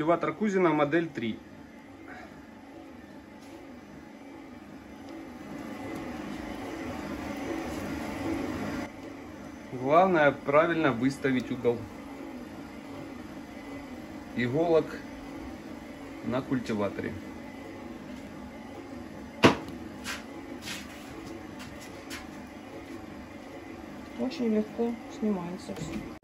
Культиватор Кузина модель 3. Главное правильно выставить угол иголок на культиваторе. Очень легко снимается все.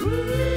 Ooh.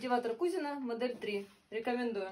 Культиватор Кузина, модель 3. Рекомендую.